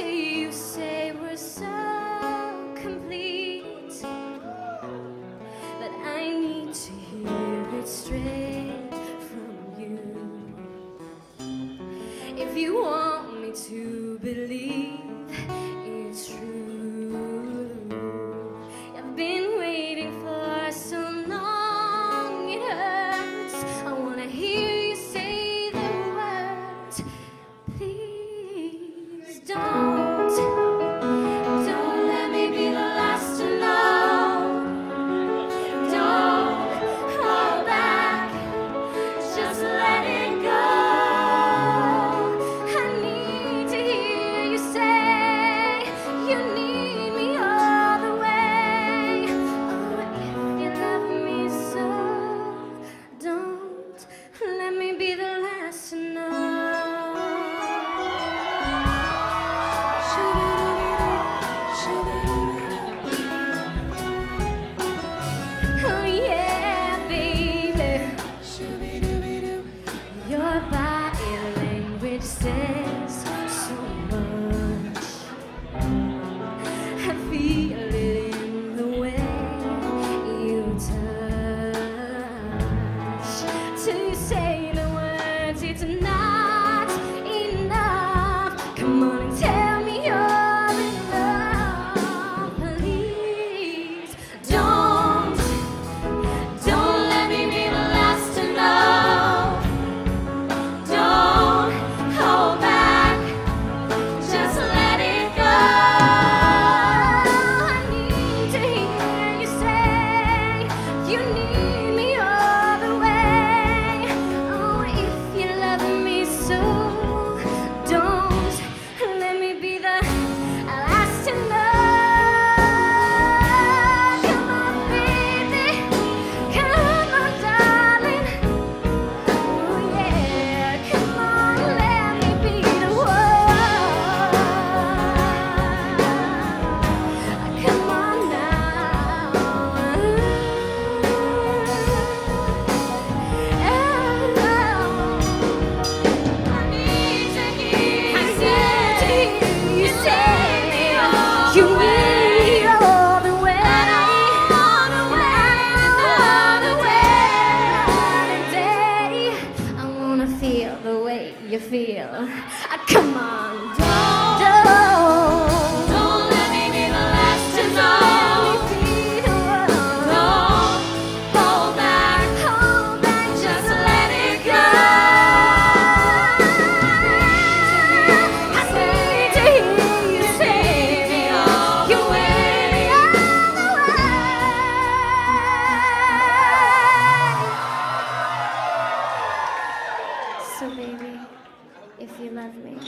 you say we're so complete? But I need to hear it straight from you. If you want me to believe. 我 the way you feel. Ah, come on. So baby, if you love me,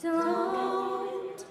don't